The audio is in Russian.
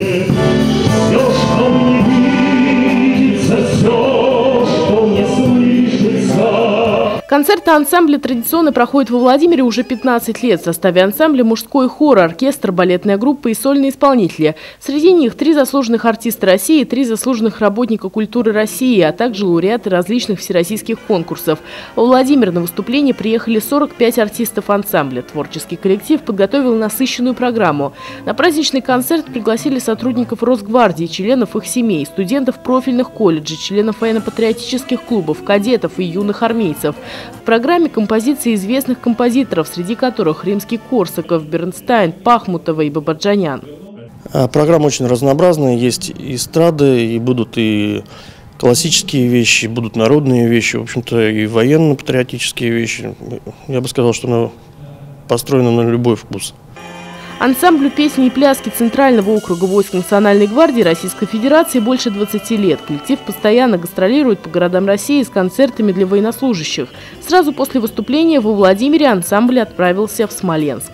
よし、コンビニ Концерты ансамбля традиционно проходят во Владимире уже 15 лет. В составе ансамбля мужской хор, оркестр, балетная группа и сольные исполнители. Среди них три заслуженных артиста России, три заслуженных работника культуры России, а также лауреаты различных всероссийских конкурсов. Во Владимир на выступление приехали 45 артистов ансамбля. Творческий коллектив подготовил насыщенную программу. На праздничный концерт пригласили сотрудников Росгвардии, членов их семей, студентов профильных колледжей, членов военно-патриотических клубов, кадетов и юных армейцев. В программе композиции известных композиторов, среди которых Римский-Корсаков, Бернстайн, Пахмутова и Бабаджанян. А, Программа очень разнообразная, есть и эстрады, и будут и классические вещи, будут народные вещи, в общем-то, и военно-патриотические вещи. Я бы сказал, что она построена на любой вкус. Ансамблю песни и пляски Центрального округа войск Национальной гвардии Российской Федерации больше 20 лет. Коллектив постоянно гастролирует по городам России с концертами для военнослужащих. Сразу после выступления во Владимире ансамбль отправился в Смоленск.